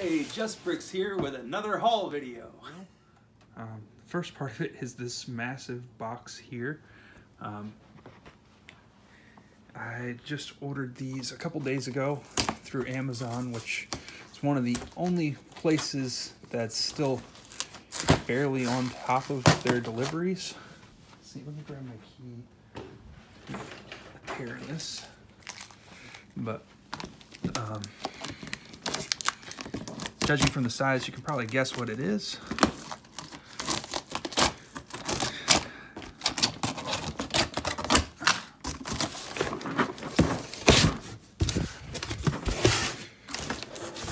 Hey, Just Bricks here with another haul video. Um, the first part of it is this massive box here. Um, I just ordered these a couple days ago through Amazon, which is one of the only places that's still barely on top of their deliveries. Let's see, let me grab my key. Here in this, but um, judging from the size, you can probably guess what it is.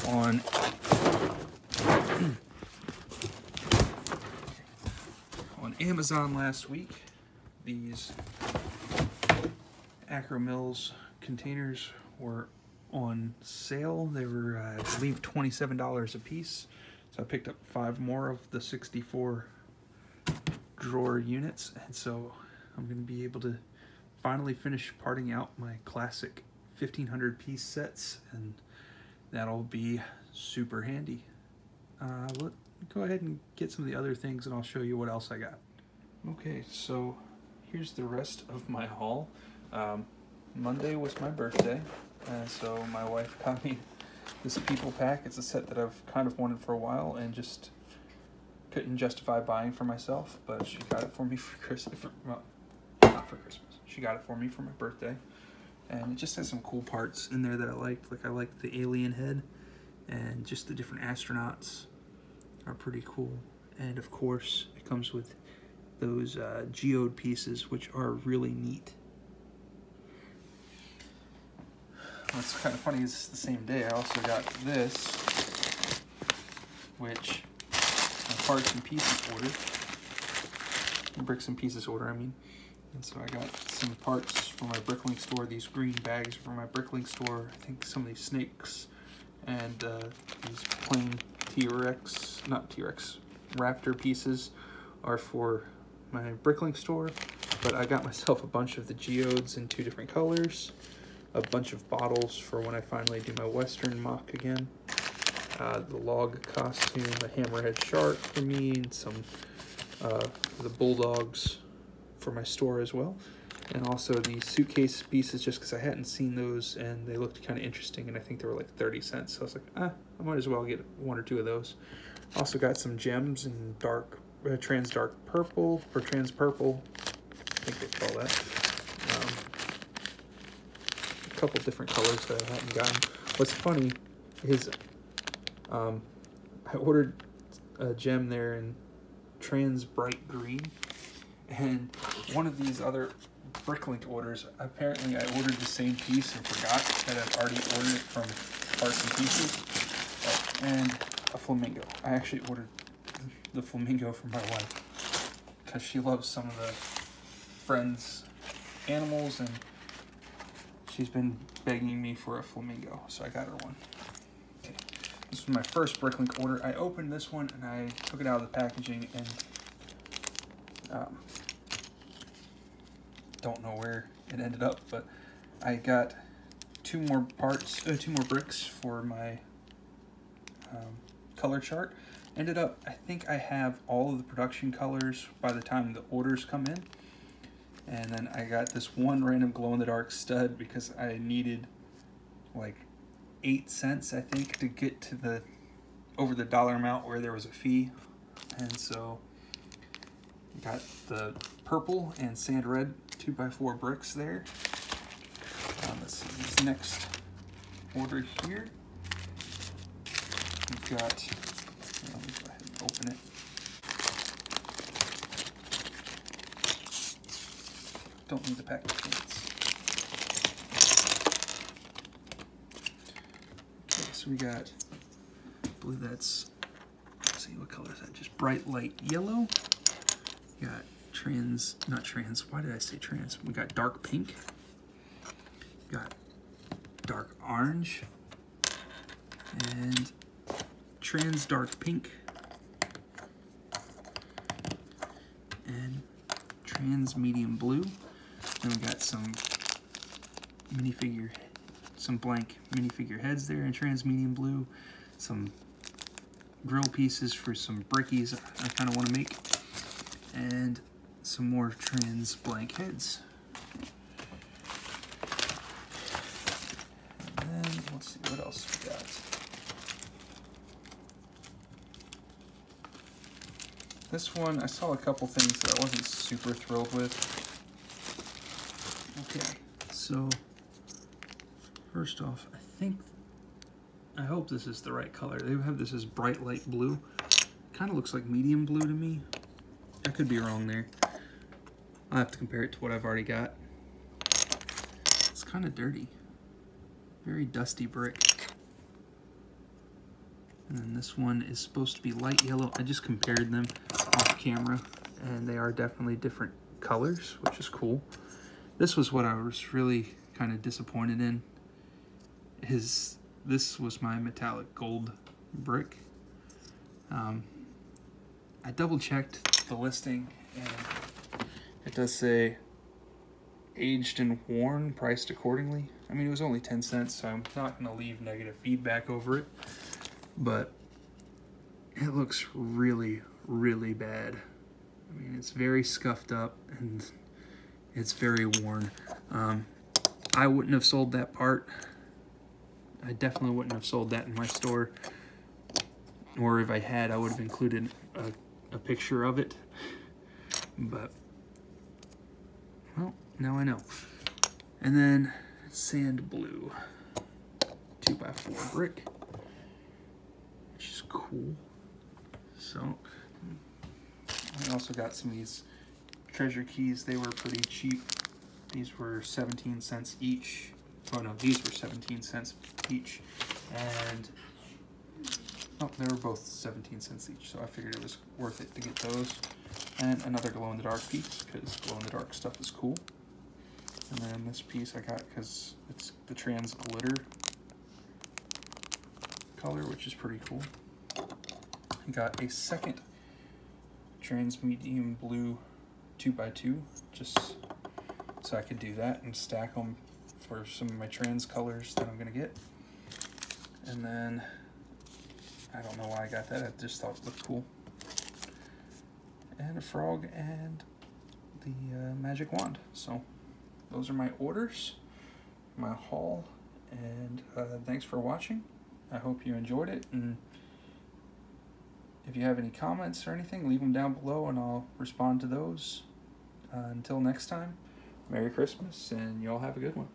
On on Amazon last week, these Akro-Mils containers were on sale. They were, uh, I believe, $27 a piece. So I picked up five more of the 64 drawer units. And so I'm going to be able to finally finish parting out my classic 1500 piece sets. And that'll be super handy. Uh, let go ahead and get some of the other things and I'll show you what else I got. Okay, so here's the rest of my haul. Um, Monday was my birthday, and so my wife got me this People Pack. It's a set that I've kind of wanted for a while and just couldn't justify buying for myself, but she got it for me for Christmas. For, well, not for Christmas. She got it for me for my birthday, and it just has some cool parts in there that I liked. Like I liked the alien head, and just the different astronauts are pretty cool. And of course, it comes with those uh, geode pieces, which are really neat. What's kind of funny is the same day. I also got this, which a parts and pieces order, bricks and pieces order, I mean. And so I got some parts from my Bricklink store, these green bags from my Bricklink store, I think some of these snakes, and uh, these plain T-Rex, not T-Rex, Raptor pieces are for my Bricklink store, but I got myself a bunch of the geodes in two different colors a bunch of bottles for when I finally do my Western MOC again. Uh, the log costume, the hammerhead shark for me, and some uh, the bulldogs for my store as well. And also the suitcase pieces just because I hadn't seen those and they looked kind of interesting and I think they were like 30 cents. So I was like, ah, I might as well get one or two of those. Also got some gems in dark, uh, trans dark purple, or trans purple, I think they call that couple different colors that I hadn't gotten. What's funny is um, I ordered a gem there in trans bright green, and one of these other Bricklink orders, apparently I ordered the same piece and forgot that I've already ordered it from Parts and Pieces, and a flamingo. I actually ordered the flamingo for my wife because she loves some of the friends' animals and she's been begging me for a flamingo, so I got her one. Okay, this was my first Bricklink order. I opened this one and I took it out of the packaging and um, don't know where it ended up, but I got two more parts, uh, two more bricks for my um, color chart. Ended up, I think I have all of the production colors by the time the orders come in. And then I got this one random glow-in-the-dark stud because I needed like eight cents, I think, to get to the over the dollar amount where there was a fee. And so got the purple and sand red 2x4 bricks there. Um, let's see, this next order here. We've got, let me go ahead and open it. Don't need the package points. Okay, so we got, I believe that's, let's see, what color is that? Just bright light yellow. We got trans, not trans, why did I say trans? We got dark pink. We got dark orange. And trans dark pink. And trans medium blue. Then we got some minifigure, some blank minifigure heads there in trans medium blue, some grill pieces for some brickies I kind of want to make. And some more trans blank heads. And then, let's see, what else we got? This one, I saw a couple things that I wasn't super thrilled with. So first off, I think, I hope this is the right color. They have this as bright light blue. Kind of looks like medium blue to me. I could be wrong there. I'll have to compare it to what I've already got. It's kind of dirty. Very dusty brick. And then this one is supposed to be light yellow. I just compared them off camera and they are definitely different colors, which is cool. This was what I was really kind of disappointed in. His, this was my metallic gold brick. Um, I double checked the listing and it does say aged and worn, priced accordingly. I mean, it was only 10 cents, so I'm not to leave negative feedback over it. But it looks really, really bad. I mean, it's very scuffed up and it's very worn. Um, I wouldn't have sold that part. I definitely wouldn't have sold that in my store. Or if I had, I would have included a, a picture of it. But, well, now I know. And then sand blue. two by four brick. Which is cool. So, I also got some of these treasure keys. They were pretty cheap. These were 17 cents each. Oh no, these were 17 cents each. And, oh, they were both 17 cents each. So I figured it was worth it to get those. And another glow-in-the-dark piece, because glow-in-the-dark stuff is cool. And then this piece I got because it's the trans glitter color, which is pretty cool. I got a second trans medium blue 2x2, just so I could do that and stack them for some of my trans colors that I'm to get. And then, I don't know why I got that, I just thought it looked cool. And a frog and the uh, magic wand. So those are my orders, my haul, and uh, thanks for watching. I hope you enjoyed it, and if you have any comments or anything, leave them down below and I'll respond to those. Uh, until next time, Merry Christmas, and y'all have a good one.